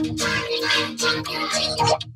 Thank you.